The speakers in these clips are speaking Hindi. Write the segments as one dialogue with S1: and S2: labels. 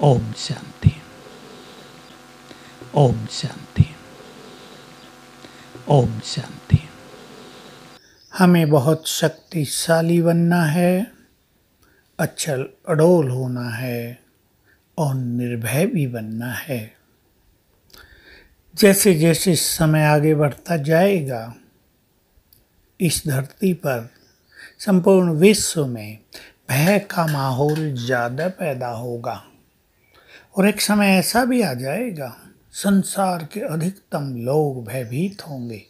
S1: ओम शांति ओम शांति ओम शांति
S2: हमें बहुत शक्तिशाली बनना है, अचल अडोल होना है और निर्भय भी बनना है। जैसे जैसे समय आगे बढ़ता जाएगा, इस धरती पर संपूर्ण विश्व में भय का माहौल ज़्यादा पैदा होगा। और एक समय ऐसा भी आ जाएगा, संसार के अधिकतम लोग भयभीत होंगे।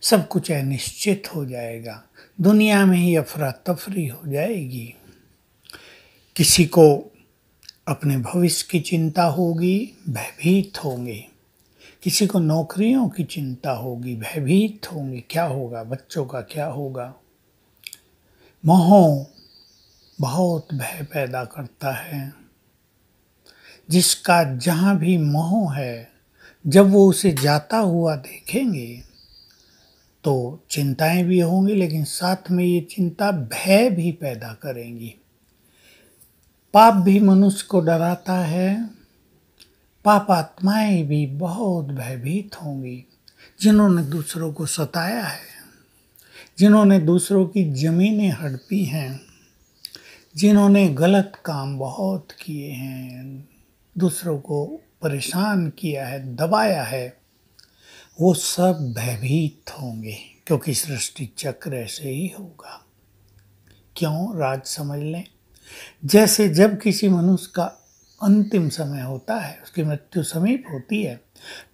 S2: सब कुछ अनिश्चित हो जाएगा, दुनिया में ही अफरा तफरी हो जाएगी। किसी को अपने भविष्य की चिंता होगी, भयभीत होंगे। किसी को नौकरियों की चिंता होगी, भयभीत होंगे। क्या होगा? बच्चों का क्या होगा? मोह बहुत भय पैदा करता है। जिसका जहाँ भी मोह है, जब वो उसे जाता हुआ देखेंगे तो चिंताएँ भी होंगी, लेकिन साथ में ये चिंता भय भी पैदा करेंगी। पाप भी मनुष्य को डराता है, पाप आत्माएँ भी बहुत भयभीत होंगी, जिन्होंने दूसरों को सताया है, जिन्होंने दूसरों की ज़मीनें हड़पी हैं, जिन्होंने गलत काम बहुत किए हैं। दूसरों को परेशान किया है, दबाया है, वो सब भयभीत होंगे, क्योंकि सृष्टि चक्र ऐसे ही होगा। क्यों? राज समझ लें। जैसे जब किसी मनुष्य का अंतिम समय होता है, उसकी मृत्यु समीप होती है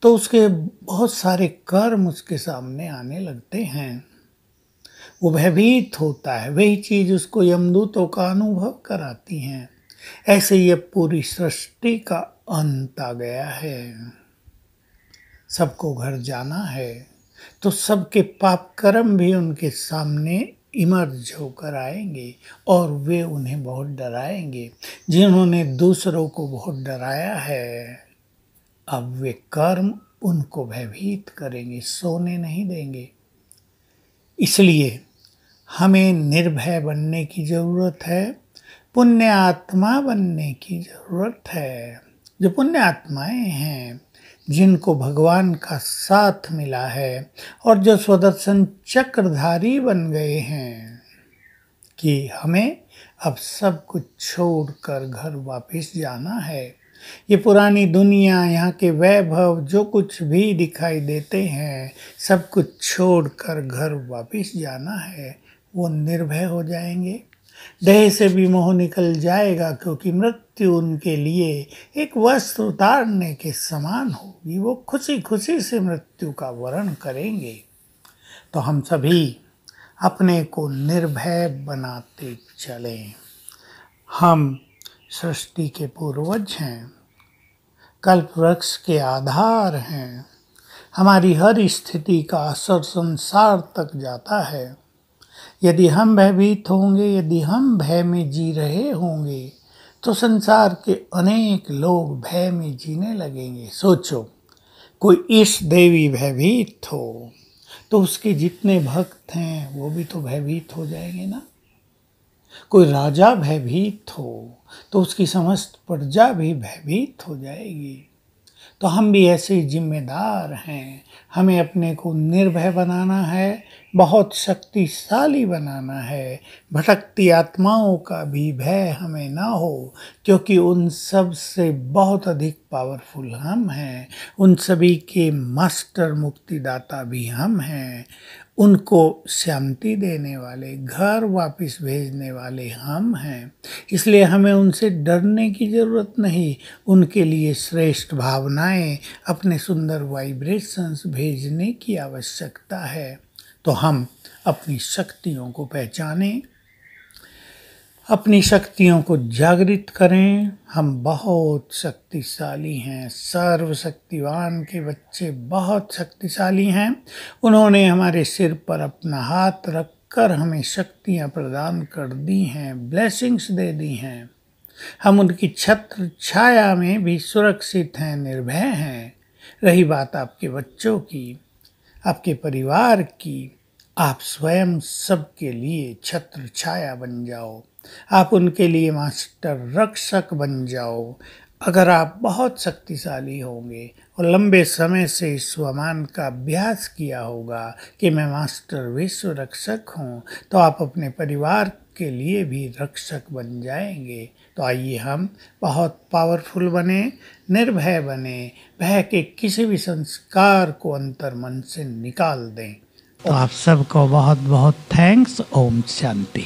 S2: तो उसके बहुत सारे कर्म उसके सामने आने लगते हैं। वो भयभीत होता है, वही चीज़ उसको यमदूतों का अनुभव कराती हैं। ऐसे ये पूरी सृष्टि का अंत आ गया है। सबको घर जाना है तो सबके पाप कर्म भी उनके सामने इमर्ज होकर आएँगे और वे उन्हें बहुत डराएँगे। जिन्होंने दूसरों को बहुत डराया है, अब वे कर्म उनको भयभीत करेंगे, सोने नहीं देंगे। इसलिए हमें निर्भय बनने की ज़रूरत है पुण्य आत्मा बनने की ज़रूरत है। जो पुण्य आत्माएँ हैं, जिनको भगवान का साथ मिला है और जो स्वदर्शन चक्रधारी बन गए हैं कि हमें अब सब कुछ छोड़कर घर वापस जाना है। ये पुरानी दुनिया, यहाँ के वैभव, जो कुछ भी दिखाई देते हैं, सब कुछ छोड़कर घर वापस जाना है, वो निर्भय हो जाएँगे। देह से भी मोह निकल जाएगा क्योंकि मृत्यु उनके लिए एक वस्त्र उतारने के समान होगी। वो खुशी खुशी से मृत्यु का वर्ण करेंगे। तो हम सभी अपने को निर्भय बनाते चलें। हम सृष्टि के पूर्वज हैं। कल्प वृक्ष के आधार हैं। हमारी हर स्थिति का असर संसार तक जाता है। यदि हम भयभीत होंगे, यदि हम भय में जी रहे होंगे तो संसार के अनेक लोग भय में जीने लगेंगे। सोचो, कोई इस देवी भयभीत हो तो उसके जितने भक्त हैं, वो भी तो भयभीत हो जाएँगे ना? कोई राजा भयभीत हो तो उसकी समस्त प्रजा भी भयभीत हो जाएगी। तो हम भी ऐसे जिम्मेदार हैं, हमें अपने को निर्भय बनाना है बहुत शक्तिशाली बनाना है। भटकती आत्माओं का भी भय हमें ना हो, क्योंकि उन सबसे बहुत अधिक पावरफुल हम हैं। उन सभी के मास्टर मुक्तिदाता भी हम हैं। उनको शांति देने वाले, घर वापस भेजने वाले हम हैं। इसलिए हमें उनसे डरने की ज़रूरत नहीं। उनके लिए श्रेष्ठ भावनाएँ, अपने सुंदर वाइब्रेशंस भेजने की आवश्यकता है। तो हम अपनी शक्तियों को पहचानें, अपनी शक्तियों को जागृत करें। हम बहुत शक्तिशाली हैं, सर्वशक्तिवान के बच्चे बहुत शक्तिशाली हैं। उन्होंने हमारे सिर पर अपना हाथ रख कर हमें शक्तियाँ प्रदान कर दी हैं ब्लेसिंग्स दे दी हैं। हम उनकी छत्र छाया में भी सुरक्षित हैं, निर्भय हैं। रही बात आपके बच्चों की, आपके परिवार की आप स्वयं सबके लिए छत्र छाया बन जाओ। आप उनके लिए मास्टर रक्षक बन जाओ। अगर आप बहुत शक्तिशाली होंगे और लंबे समय से इस स्वमान का अभ्यास किया होगा कि मैं मास्टर विश्व रक्षक हूँ तो आप अपने परिवार के लिए भी रक्षक बन जाएँगे। तो आइए हम बहुत पावरफुल बने, निर्भय बने, भय के किसी भी संस्कार को अंतर मन से निकाल दें।
S1: तो आप सबको बहुत बहुत थैंक्स ओम शांति।